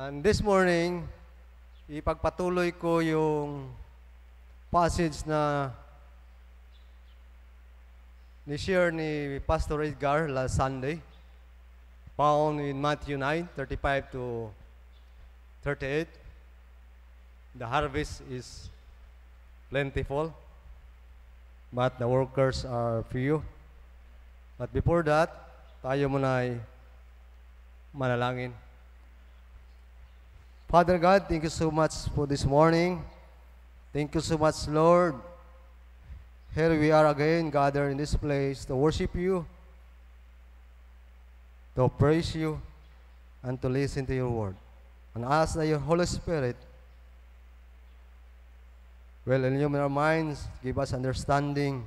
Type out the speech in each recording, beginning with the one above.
And this morning, ipagpatuloy ko yung passage na ni-share ni Pastor Edgar last Sunday, found in Matthew 9, 35 to 38. The harvest is plentiful, but the workers are few. But before that, tayo muna ay manalangin. Father God, thank you so much for this morning. Thank you so much, Lord. Here we are again, gathered in this place to worship you, to praise you, and to listen to your word. And ask that your Holy Spirit will illumine our minds, give us understanding,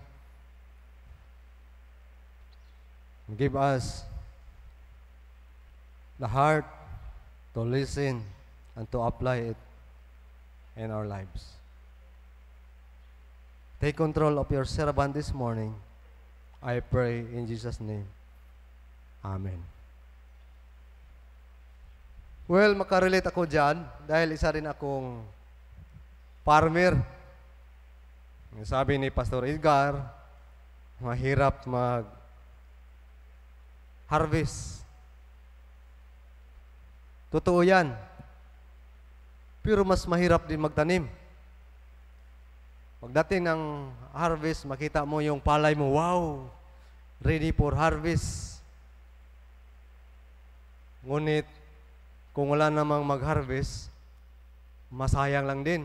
give us the heart to listen and to apply it in our lives. Take control of your servant this morning. I pray in Jesus' name. Amen. Well, makarelate ako dyan dahil isa rin akong farmer. Sabi ni Pastor Edgar, mahirap mag harvest. Totoo yan. Pero mas mahirap din magtanim. Pagdating ng harvest, makita mo yung palay mo, wow, ready for harvest. Ngunit, kung wala namang mag-harvest, masayang lang din.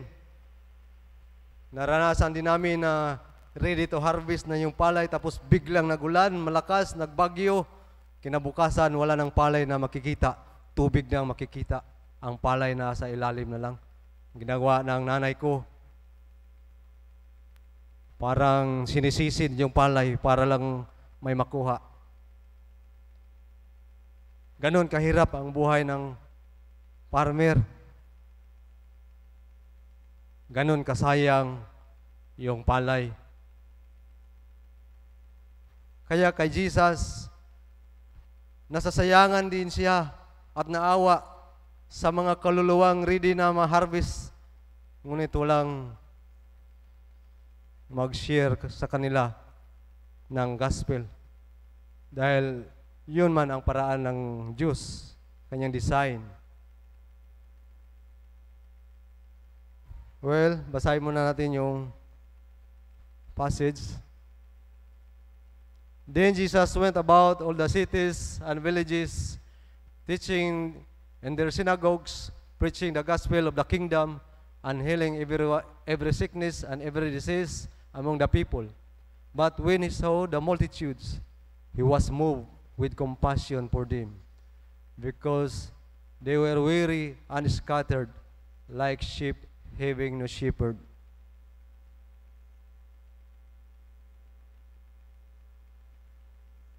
Naranasan din namin na ready to harvest na yung palay, tapos biglang nagulan, malakas, nagbagyo, kinabukasan, wala ng palay na makikita, tubig na ang makikita ang palay na sa ilalim na lang. Ginagawa ng nanay ko. Parang sinisisid yung palay para lang may makuha. Ganon kahirap ang buhay ng farmer. Ganon kasayang yung palay. Kaya kay Jesus, nasasayangan din siya at naawa sa mga kaluluwang ready na ma-harvest. Ngunit walang mag-share sa kanila ng gospel. Dahil yun man ang paraan ng Diyos, kanyang design. Well, basahin muna natin yung passage. Then Jesus went about all the cities and villages, teaching in their synagogues, preaching the gospel of the kingdom, and healing every, every sickness and every disease among the people. But when he saw the multitudes, he was moved with compassion for them, because they were weary and scattered like sheep having no shepherd.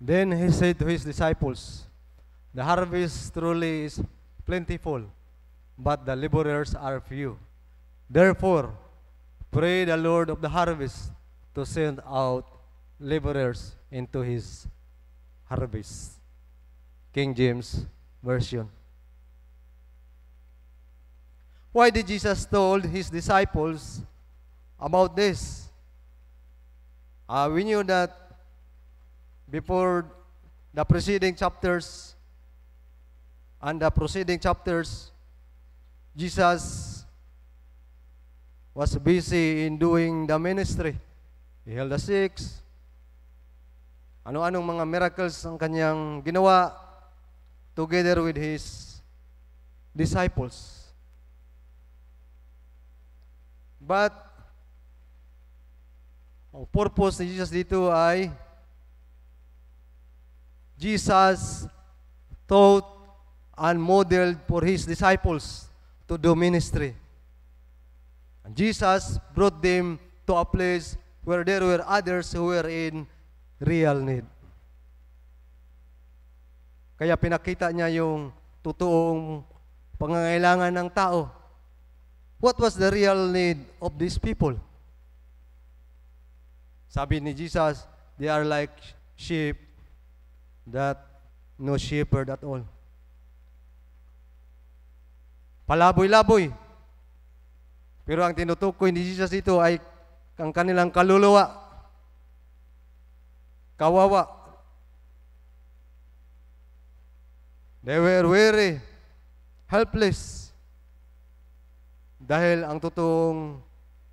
Then he said to his disciples, The harvest truly is plentiful, but the laborers are few. Therefore, pray the Lord of the harvest to send out laborers into his harvest. King James Version. Why did Jesus told his disciples about this? Uh, we knew that before the preceding chapters and the preceding chapters, Jesus was busy in doing the ministry. He healed the sick. Ano-anong mga miracles ang kanyang ginawa together with his disciples. But, ang purpose ni Jesus dito ay Jesus taught and modeled for his disciples to do ministry. And Jesus brought them to a place where there were others who were in real need. Kaya pinakita niya yung totoong pangangailangan ng tao. What was the real need of these people? Sabi ni Jesus, they are like sheep that no shepherd at all. Palaboy-laboy. Pero ang tinutukoy ni Jesus dito ay ang kanilang kaluluwa, kawawa. They were weary, helpless. Dahil ang totoong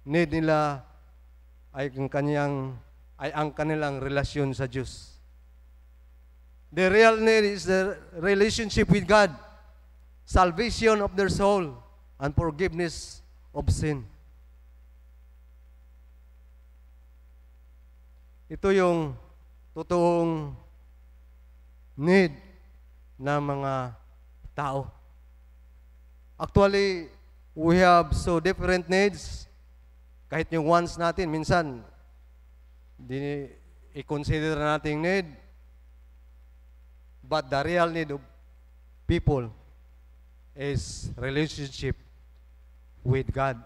need nila ay ang kanyang ay ang kanilang relasyon sa Diyos. The real need is the relationship with God, salvation of their soul, and forgiveness of sin. Ito yung totoong need ng mga tao. Actually, we have so different needs. Kahit yung wants natin, minsan, di i-consider nating need. But the real need of people is relationship with God.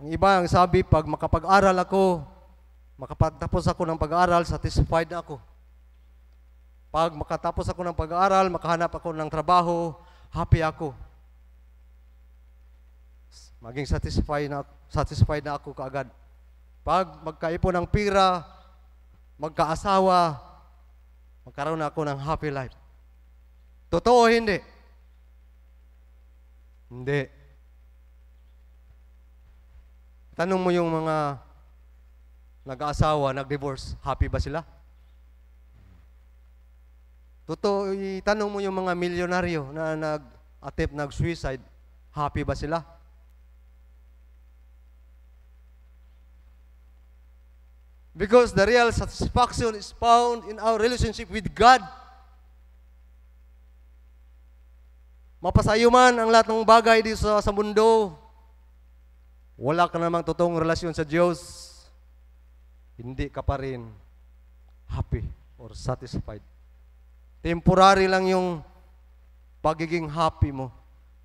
Ang iba ang sabi, pag makapag-aral ako, makapagtapos ako ng pag-aaral, satisfied ako. Pag makatapos ako ng pag-aaral, makahanap ako ng trabaho, happy ako. Maging satisfied na, satisfied na ako kaagad. Pag magkaipon ng pira, magkaasawa, magkaroon na ako ng happy life. Totoo hindi? Hindi. Tanong mo yung mga nag-aasawa, nag-divorce, happy ba sila? Totoo, itanong mo yung mga milyonaryo na nag-attempt, nag-suicide, happy ba sila? Because the real satisfaction is found in our relationship with God. Mapasayo man ang lahat ng bagay dito sa, sa mundo. Wala ka namang totoong relasyon sa Diyos. Hindi ka pa rin happy or satisfied. Temporary lang yung pagiging happy mo.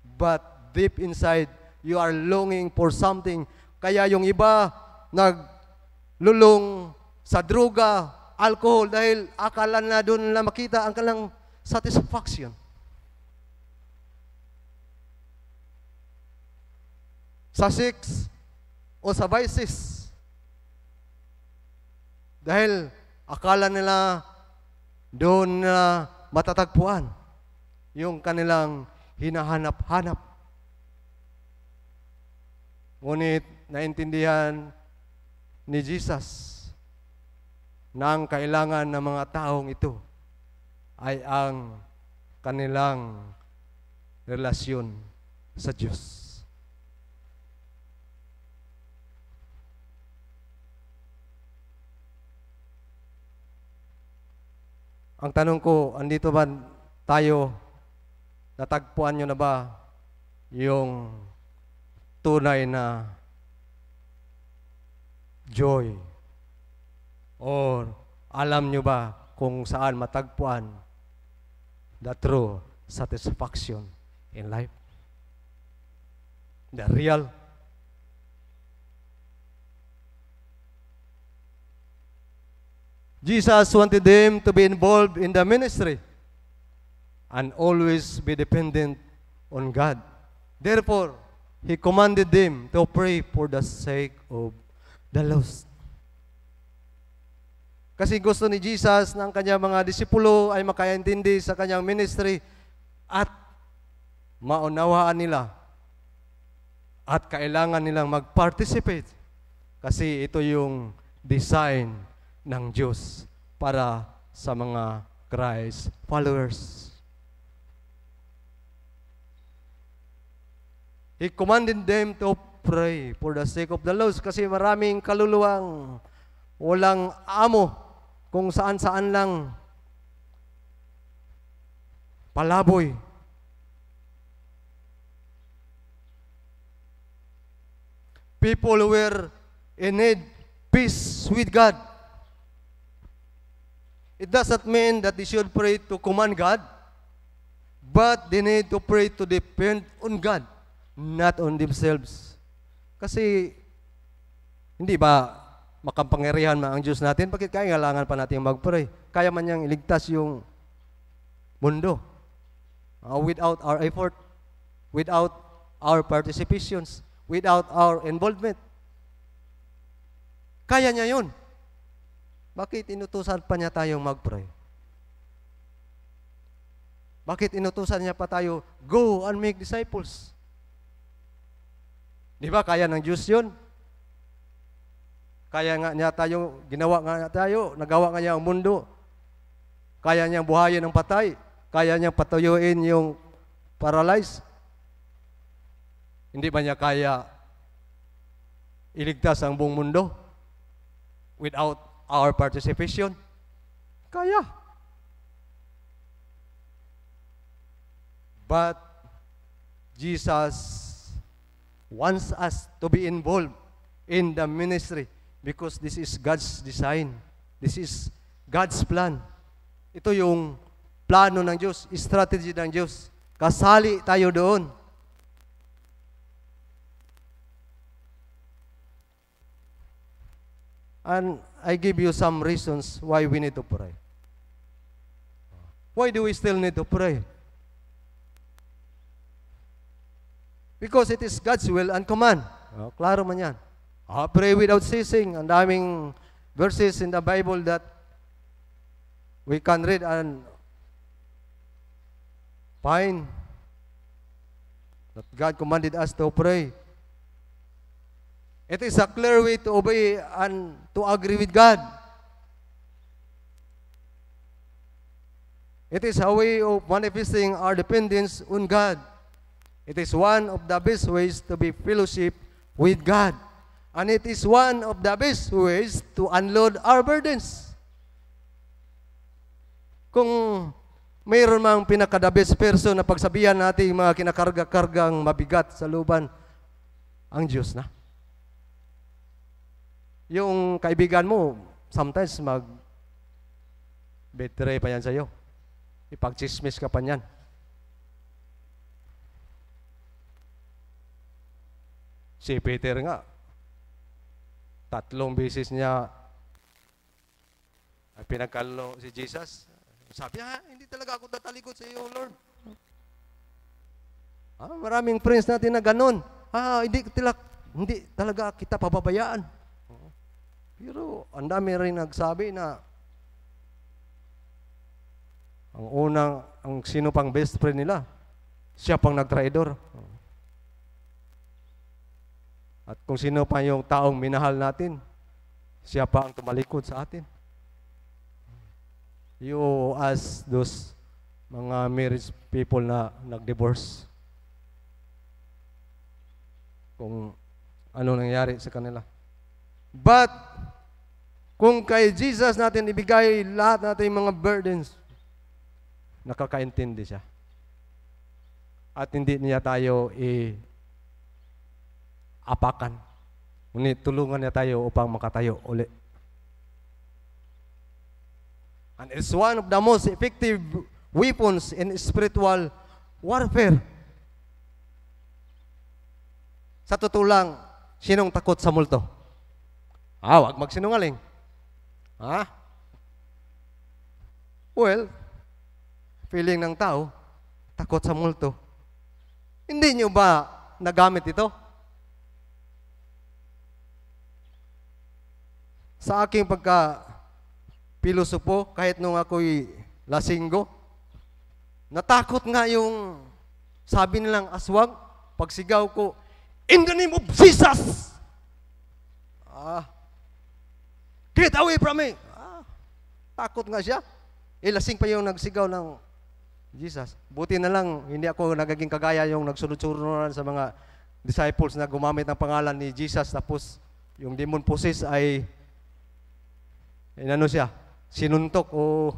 But deep inside, you are longing for something. Kaya yung iba, naglulong sa droga, alcohol, dahil akala na doon na makita ang kalang satisfaction. Sa sex o sa vices. Dahil akala nila doon na matatagpuan yung kanilang hinahanap-hanap. Ngunit naintindihan ni Jesus na ang kailangan ng mga taong ito ay ang kanilang relasyon sa Diyos. Ang tanong ko, andito ba tayo, natagpuan nyo na ba yung tunay na joy? Or alam nyo ba kung saan matagpuan the true satisfaction in life? The real Jesus wanted them to be involved in the ministry and always be dependent on God. Therefore, He commanded them to pray for the sake of the lost. Kasi gusto ni Jesus ng kanyang mga disipulo ay makaintindi sa kanyang ministry at maunawaan nila at kailangan nilang mag-participate kasi ito yung design ng Diyos para sa mga Christ followers. He commanded them to pray for the sake of the lost kasi maraming kaluluwang walang amo kung saan-saan lang palaboy. People were in need peace with God. It doesn't mean that they should pray to command God, but they need to pray to depend on God, not on themselves. Kasi, hindi ba makampangyarihan man ang Diyos natin? Bakit kaya kailangan pa natin mag-pray? Kaya man niyang iligtas yung mundo. uh, without our effort, without our participations, without our involvement. Kaya niya yun. Bakit inutusan pa niya tayong mag-pray? Bakit inutusan niya pa tayo, go and make disciples? Di ba, kaya ng Diyos yun? Kaya nga niya tayo, ginawa nga niya tayo, nagawa nga niya ang mundo. Kaya niyang buhayin ang patay. Kaya niyang patuyuin yung paralyzed. Hindi ba niya kaya iligtas ang buong mundo without our participation? Kaya. But Jesus wants us to be involved in the ministry because this is God's design. This is God's plan. Ito yung plano ng Diyos, strategy ng Diyos. Kasali tayo doon. And I give you some reasons why we need to pray. Why do we still need to pray? Because it is God's will and command. Oh, klaro man yan. Ah, pray without ceasing. Ang daming verses in the Bible that we can read and find that God commanded us to pray. It is a clear way to obey and to agree with God. It is a way of manifesting our dependence on God. It is one of the best ways to be fellowship with God. And it is one of the best ways to unload our burdens. Kung mayroon mang pinaka-the best person na pagsabihan natin mga kinakarga-kargang mabigat sa luban, ang Diyos na. Yung kaibigan mo, sometimes mag betray pa yan sa'yo. Ipag-chismis ka pa niyan. Si Peter nga, tatlong beses niya ay pinagkalo si Jesus. Sabi niya, hindi talaga ako tatalikod sa iyo, Lord. Ah, maraming friends natin na ganun. Ah, hindi, tilak, hindi talaga kita pababayaan. Pero ang dami rin nagsabi na ang unang, ang sino pang best friend nila, siya pang nagtraidor. At kung sino pa yung taong minahal natin, siya pa ang tumalikod sa atin. You ask those mga marriage people na nag-divorce kung ano nangyari sa kanila. But, kung kay Jesus natin ibigay lahat natin mga burdens, nakakaintindi siya. At hindi niya tayo i- apakan. Ngunit tulungan niya tayo upang makatayo uli. And it's one of the most effective weapons in spiritual warfare. Sa totoo lang, sinong takot sa multo? Ah, wag magsinungaling. Ha? Well, feeling ng tao, takot sa multo. Hindi nyo ba nagamit ito? Sa aking pagka pilosopo, kahit nung ako'y lasinggo, natakot nga yung sabi nilang aswang, pagsigaw ko, In the name of Jesus! Ah, get away from me! Ah, takot nga siya. Eh, lasing pa yung nagsigaw ng Jesus. Buti na lang, hindi ako nagaging kagaya yung nagsunod-sunod sa mga disciples na gumamit ng pangalan ni Jesus tapos yung demon possessed ay inano siya, sinuntok o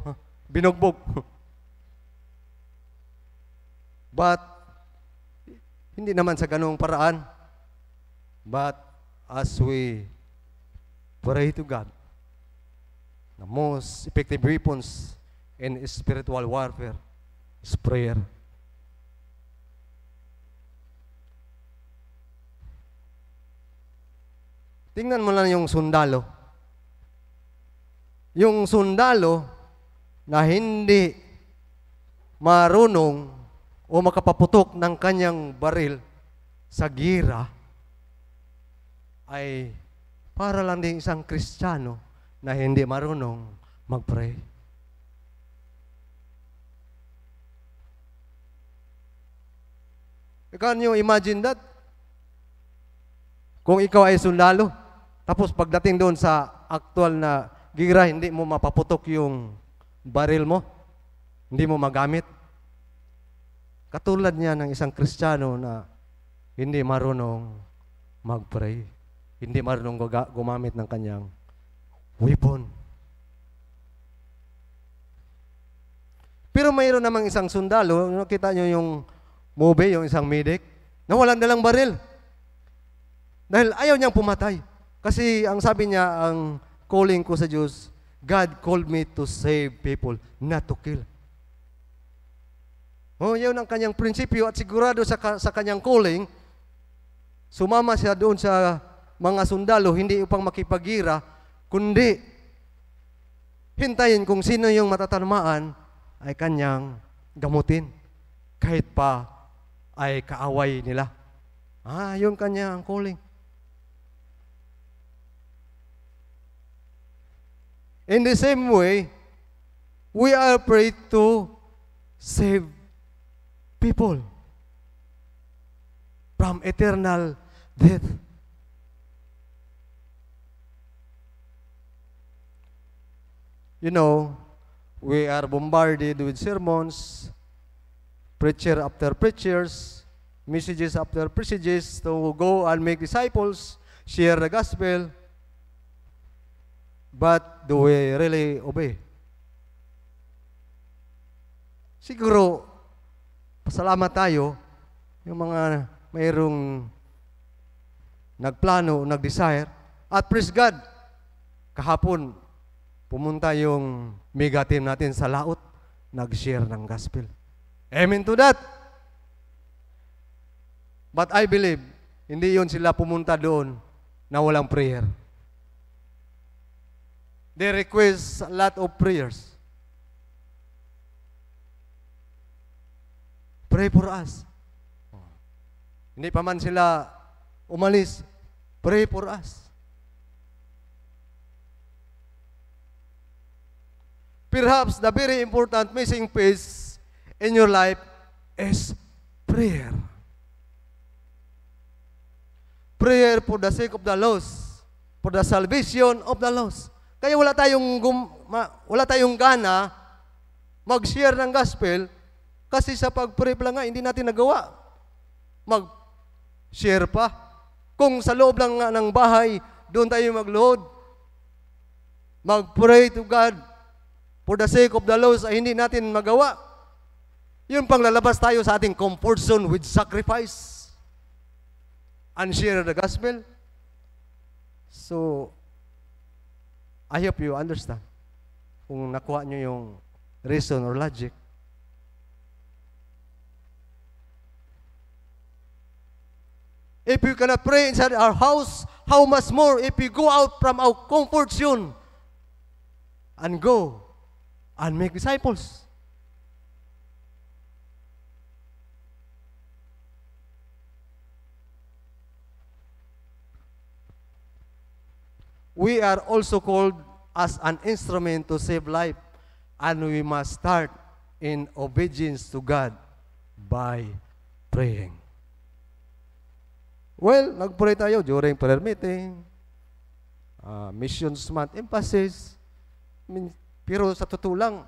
binugbog. But, hindi naman sa ganong paraan. But, as we pray to God, the most effective weapons in spiritual warfare is prayer. Tingnan mo lang yung sundalo. Yung sundalo na hindi marunong o makapaputok ng kanyang baril sa gira ay para lang din isang Kristiyano na hindi marunong mag-pray. Can you imagine that? Kung ikaw ay sundalo, tapos pagdating doon sa aktual na gira, hindi mo mapaputok yung baril mo, hindi mo magamit. Katulad niya ng isang Kristiyano na hindi marunong mag-pray, hindi marunong gumamit ng kanyang weapon. Pero mayroon namang isang sundalo, nakita nyo yung movie, yung isang medic, na walang dalang baril. Dahil ayaw niyang pumatay. Kasi ang sabi niya, ang calling ko sa Diyos, God called me to save people, not to kill. Oh, yun ang kanyang prinsipyo at sigurado sa, sa kanyang calling, sumama siya doon sa mga sundalo, hindi upang makipagira, kundi hintayin kung sino yung matatamaan ay kanyang gamutin. Kahit pa ay kaaway nila. Ah, yun kanya ang calling. In the same way, we are prayed to save people from eternal death. You know, we are bombarded with sermons, preacher after preachers, messages after messages to go and make disciples, share the gospel. But do we really obey? Siguro, pasalamat tayo yung mga mayroong nagplano, nag-desire. At praise God, kahapon, pumunta yung mega team natin sa laot, nag-share ng gospel. Amen to that. But I believe, hindi yon sila pumunta doon na walang prayer. They request a lot of prayers. Pray for us. Hindi pa man sila umalis, pray for us. Perhaps the very important missing piece in your life is prayer. Prayer for the sake of the lost, for the salvation of the lost. Kaya wala tayong gum, wala tayong gana mag-share ng gospel kasi sa pag-pray lang nga hindi natin nagawa. Mag-share pa. Kung sa loob lang nga ng bahay, doon tayo mag-load. Mag-pray to God for the sake of the lost ay hindi natin magawa. Yun pang lalabas tayo sa ating comfort zone with sacrifice and share the gospel. So, I hope you understand kung nakuha nyo yung reason or logic. If we cannot pray inside our house, how much more if we go out from our comfort zone and go and make disciples? we are also called as an instrument to save life. And we must start in obedience to God by praying. Well, nag-pray tayo during prayer meeting, uh, missions month emphasis. Pero sa totoo lang,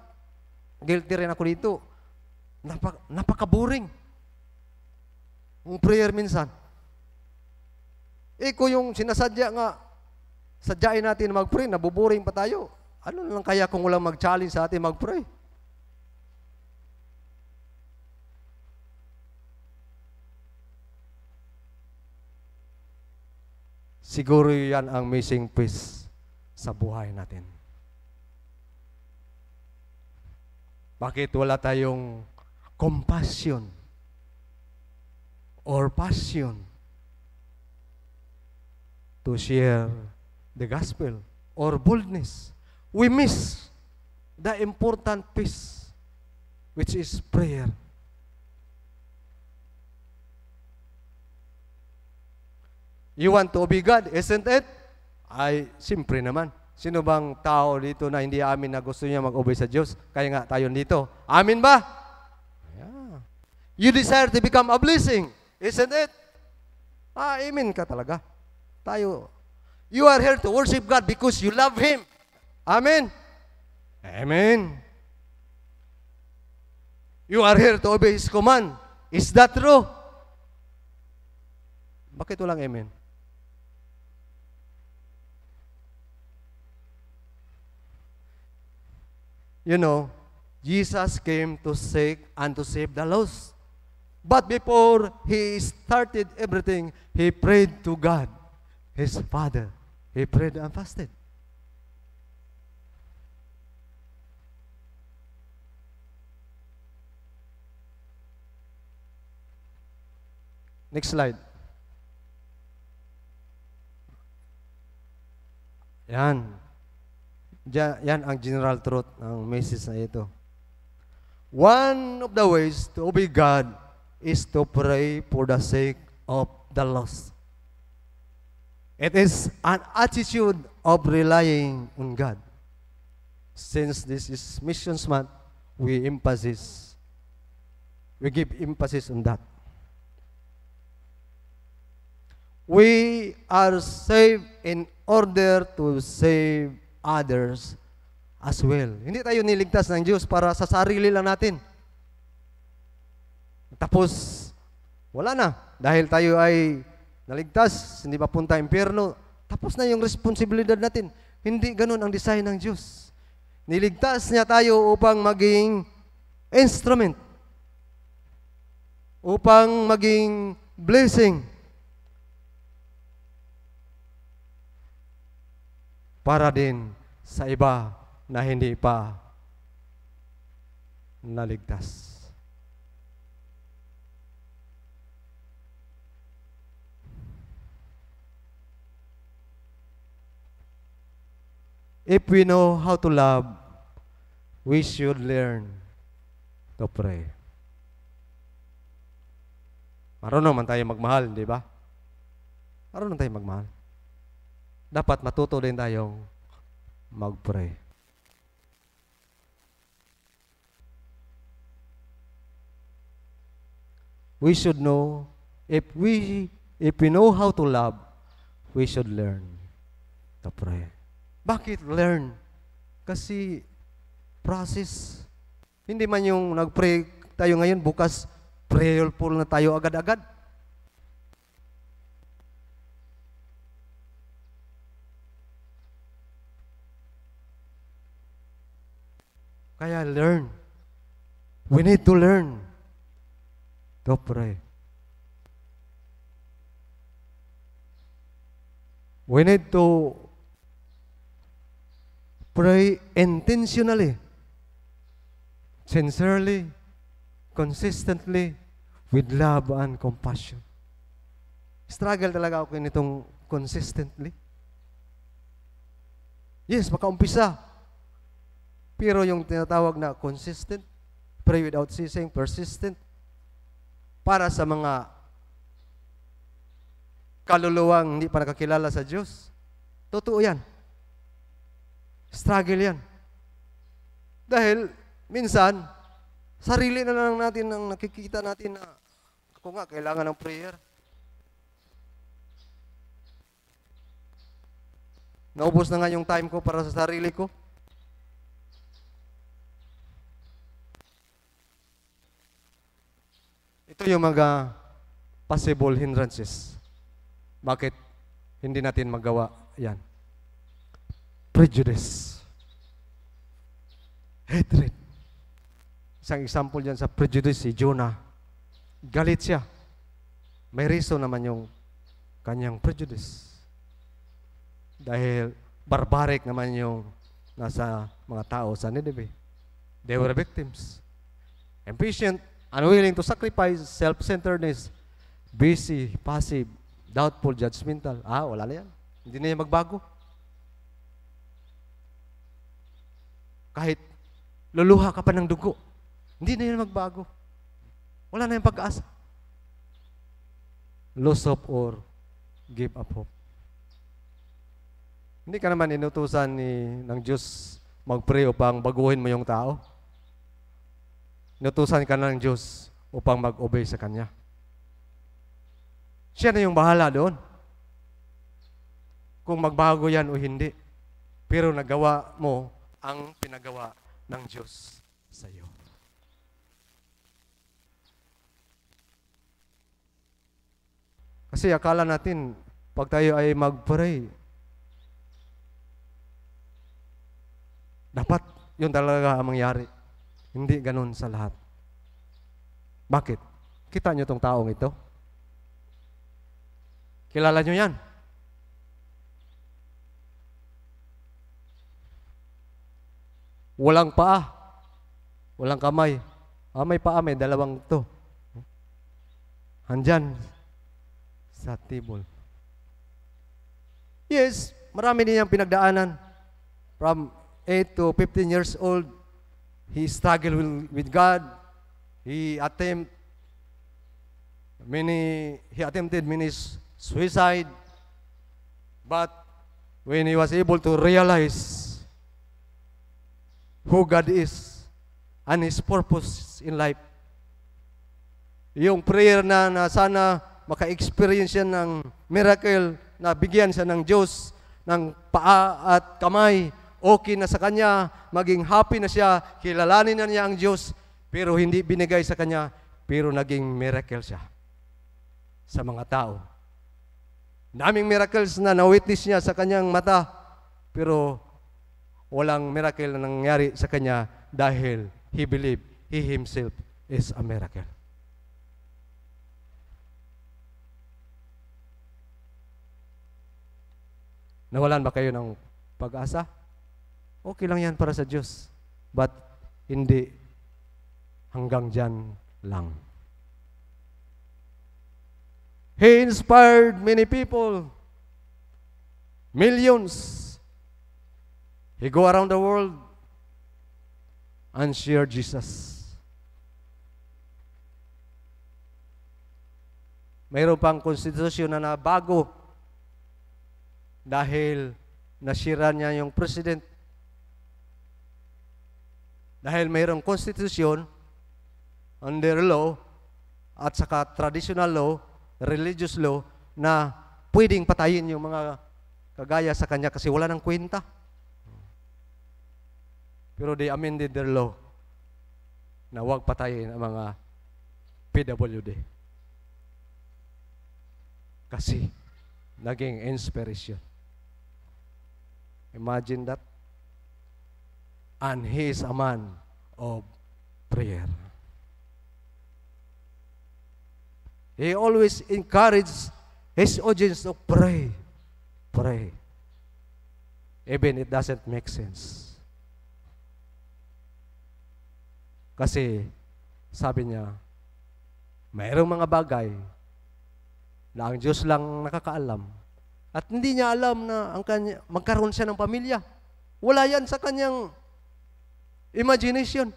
guilty rin ako dito. Napak napaka-boring. Ang prayer minsan. Iko yung sinasadya nga, sadyain natin mag-pray, nabuburing pa tayo. Ano lang kaya kung walang mag-challenge sa atin mag-pray? Siguro yan ang missing piece sa buhay natin. Bakit wala tayong compassion or passion to share the gospel or boldness? We miss the important piece which is prayer. You want to obey God, isn't it? Ay, simpre naman. Sino bang tao dito na hindi amin na gusto niya mag-obey sa Diyos? Kaya nga tayo dito. Amin ba? Yeah. You desire to become a blessing, isn't it? Ah, amen ka talaga. Tayo. You are here to worship God because you love Him. Amen. Amen. You are here to obey His command. Is that true? Bakit walang amen? You know, Jesus came to seek and to save the lost. But before he started everything, he prayed to God, his Father. He prayed and fasted. Next slide. Yan. Yan ang general truth ng message na ito. One of the ways to obey God is to pray for the sake of the lost. It is an attitude of relying on God. Since this is missions month, we emphasis, we give emphasis on that. We are saved in order to save others as well. Hindi tayo niligtas ng Diyos para sa sarili lang natin. Tapos, wala na. Dahil tayo ay naligtas, hindi pa punta impyerno, tapos na yung responsibilidad natin. Hindi ganun ang design ng Diyos. Niligtas niya tayo upang maging instrument. Upang maging blessing para din sa iba na hindi pa naligtas. If we know how to love, we should learn to pray. Marunong man tayo magmahal, di ba? Marunong tayo magmahal dapat matuto din tayong mag-pray. We should know, if we, if we know how to love, we should learn to pray. Bakit learn? Kasi process. Hindi man yung nag-pray tayo ngayon, bukas prayerful na tayo agad-agad. Kaya learn. We need to learn to pray. We need to pray intentionally, sincerely, consistently, with love and compassion. Struggle talaga ako nitong consistently. Yes, makaumpisa. Pero yung tinatawag na consistent, pray without ceasing, persistent, para sa mga kaluluwang hindi pa nakakilala sa Diyos, totoo yan. Struggle yan. Dahil, minsan, sarili na lang natin ang nakikita natin na ako nga, kailangan ng prayer. Naubos na nga yung time ko para sa sarili ko. Ito yung mga possible hindrances. Bakit hindi natin magawa yan? Prejudice. Hatred. Isang example dyan sa prejudice, si Jonah. Galit siya. May reason naman yung kanyang prejudice. Dahil barbaric naman yung nasa mga tao sa Nineveh. They were victims. Impatient, Unwilling to sacrifice, self-centeredness, busy, passive, doubtful, judgmental. Ah, wala na yan. Hindi na yan magbago. Kahit luluha ka pa ng dugo, hindi na yan magbago. Wala na yung pag-asa. Loss of or give up hope. Hindi ka naman inutusan ni, ng Diyos mag-pray upang baguhin mo yung tao. Inutusan ka ng Diyos upang mag-obey sa Kanya. Siya na yung bahala doon. Kung magbago yan o hindi. Pero nagawa mo ang pinagawa ng Diyos sa iyo. Kasi akala natin, pag tayo ay mag-pray, dapat yun talaga ang mangyari. Hindi ganun sa lahat. Bakit? Kita nyo tong taong ito? Kilala nyo yan? Walang paa. Walang kamay. Ah, may paa, may dalawang to. Handyan sa table. Yes, marami din niyang pinagdaanan. From 8 to 15 years old, he struggled with, God. He attempt many he attempted many suicide. But when he was able to realize who God is and His purpose in life. Yung prayer na, na sana maka-experience siya ng miracle na bigyan siya ng Diyos ng paa at kamay, okay na sa kanya, maging happy na siya, kilalanin na niya ang Diyos, pero hindi binigay sa kanya, pero naging miracle siya sa mga tao. Daming miracles na na-witness niya sa kanyang mata, pero walang miracle na nangyari sa kanya dahil he believed he himself is a miracle. Nawalan ba kayo ng pag-asa? Okay lang yan para sa Diyos. But hindi hanggang dyan lang. He inspired many people, millions, He go around the world and share Jesus. Mayroon pang konstitusyon na nabago dahil nasira niya yung president. Dahil mayroong konstitusyon under law at saka traditional law, religious law na pwedeng patayin yung mga kagaya sa kanya kasi wala nang kwenta. Pero they amended their law na huwag patayin ang mga PWD. Kasi naging inspiration. Imagine that. And he is a man of prayer. He always encouraged his audience to pray. Pray. Even it doesn't make sense. Kasi, sabi niya, mayroong mga bagay na ang Diyos lang nakakaalam. At hindi niya alam na ang kanya, magkaroon siya ng pamilya. Wala yan sa kanyang imagination.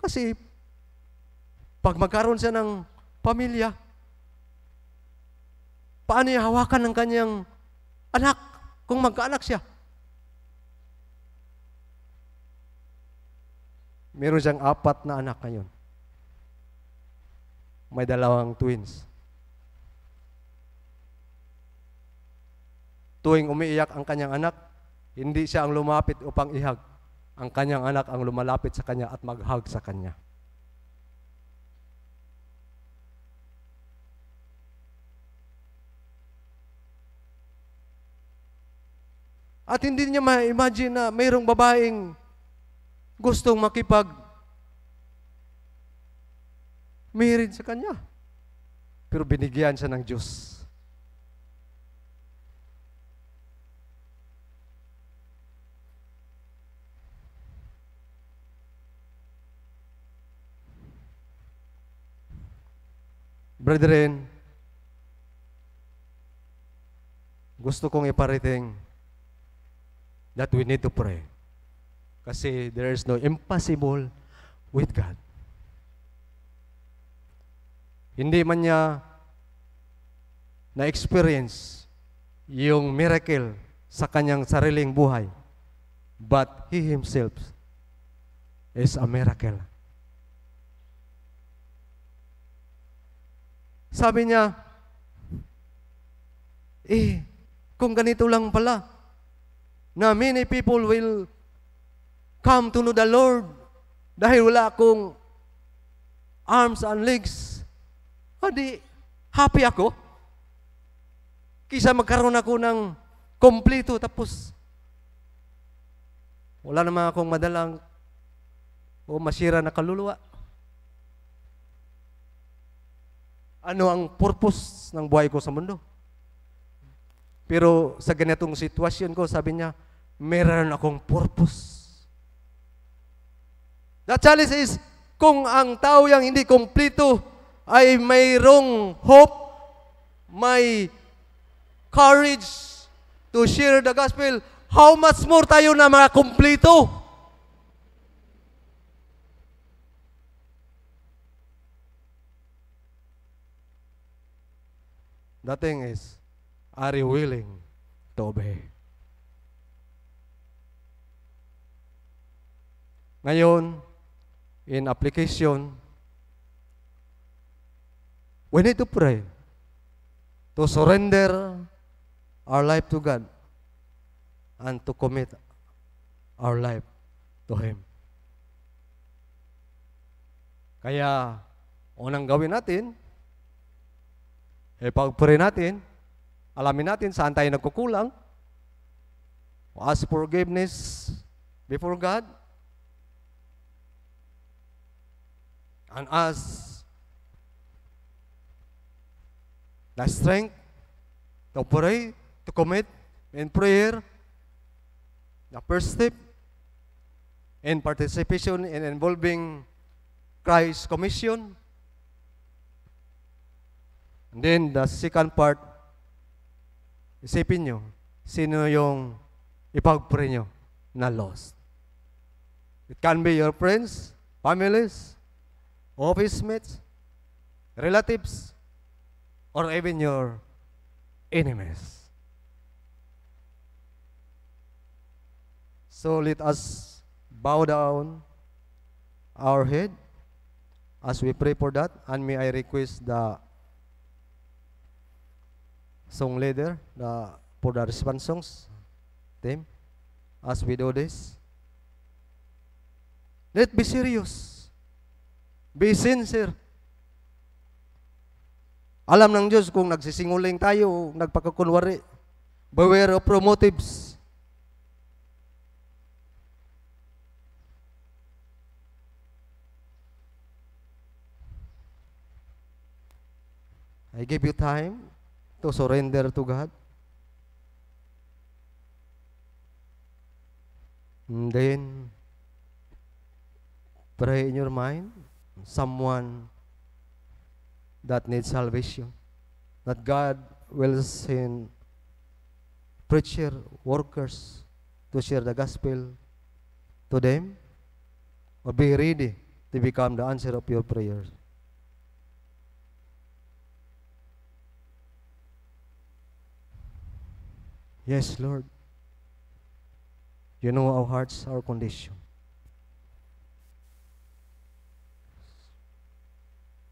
Kasi, pag magkaroon siya ng pamilya, paano niya hawakan ng kanyang anak kung magkaanak siya? Meron siyang apat na anak ngayon. May dalawang twins. Tuwing umiiyak ang kanyang anak, hindi siya ang lumapit upang ihag. Ang kanyang anak ang lumalapit sa kanya at maghag sa kanya. At hindi niya ma-imagine na mayroong babaeng gustong makipag marriage sa kanya. Pero binigyan siya ng Diyos. Brethren, gusto kong iparating that we need to pray. Kasi there is no impossible with God. Hindi man niya na experience yung miracle sa kanyang sariling buhay. But he himself is a miracle. Sabi niya, eh, kung ganito lang pala, na many people will come to know the Lord dahil wala akong arms and legs. Adi, happy ako. Kisa magkaroon ako ng kompleto tapos wala naman akong madalang o masira na kaluluwa. Ano ang purpose ng buhay ko sa mundo? Pero sa ganitong sitwasyon ko, sabi niya, meron akong purpose. The challenge is, kung ang tao yang hindi kompleto ay mayroong hope, may courage to share the gospel, how much more tayo na mga The thing is, are you willing to obey? Ngayon, in application, we need to pray to surrender our life to God and to commit our life to Him. Kaya, unang gawin natin, eh pag-pray natin, alamin natin saan tayo nagkukulang, ask forgiveness before God, and ask the strength to pray, to commit in prayer, the first step in participation in involving Christ's commission. And then the second part, isipin nyo, sino yung ipag-pray nyo na lost. It can be your friends, families, office mates, relatives, or even your enemies. So let us bow down our head as we pray for that. And may I request the song leader the, for the response songs team as we do this. Let be serious. Be sincere. Alam ng Diyos kung nagsisinguling tayo, nagpakakunwari. Beware of promotives. I give you time to surrender to God. And then, pray in your mind, someone that needs salvation. That God will send preacher, workers to share the gospel to them. Or be ready to become the answer of your prayers. Yes, Lord. You know our hearts, our condition.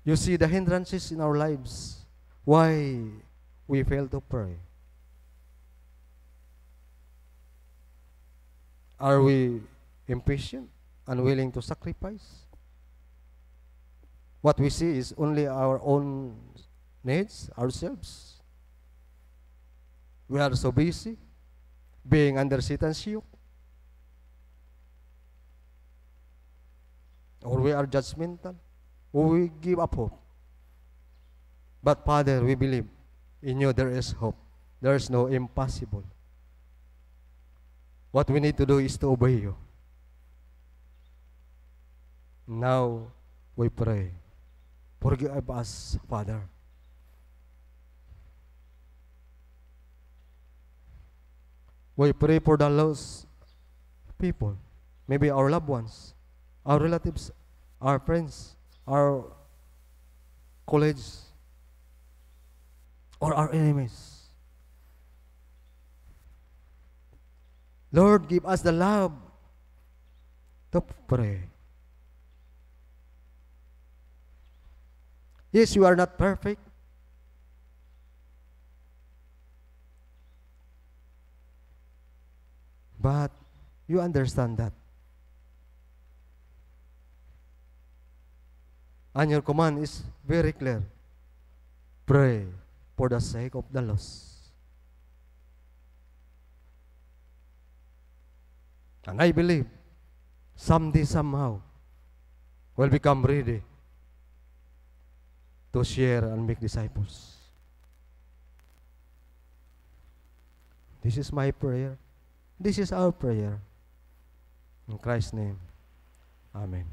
You see the hindrances in our lives. Why we fail to pray. Are we impatient, unwilling to sacrifice? What we see is only our own needs, ourselves. We are so busy being under Satan's yoke. Or we are judgmental. Or we give up hope. But Father, we believe in you there is hope. There is no impossible. What we need to do is to obey you. Now we pray. Forgive us, Father. We pray for the lost people, maybe our loved ones, our relatives, our friends, our colleagues, or our enemies. Lord, give us the love to pray. Yes, you are not perfect. But you understand that. And your command is very clear. Pray for the sake of the lost. And I believe someday, somehow, will become ready to share and make disciples. This is my prayer. This is our prayer. In Christ's name, Amen.